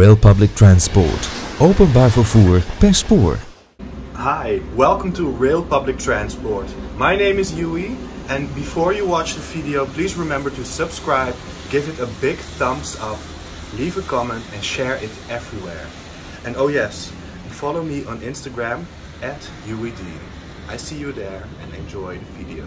Rail Public Transport. Openbaar vervoer per spoor. Hi, welcome to Rail Public Transport. My name is Huey and before you watch the video please remember to subscribe, give it a big thumbs up, leave a comment and share it everywhere. And oh yes, follow me on Instagram at HueyDean. I see you there and enjoy the video.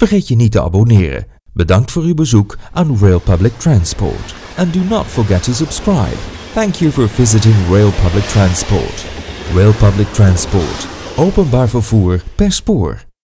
Vergeet je niet te abonneren. Bedankt voor uw bezoek aan Rail Public Transport. And do not forget to subscribe. Thank you for visiting Rail Public Transport. Rail Public Transport. Openbaar vervoer per spoor.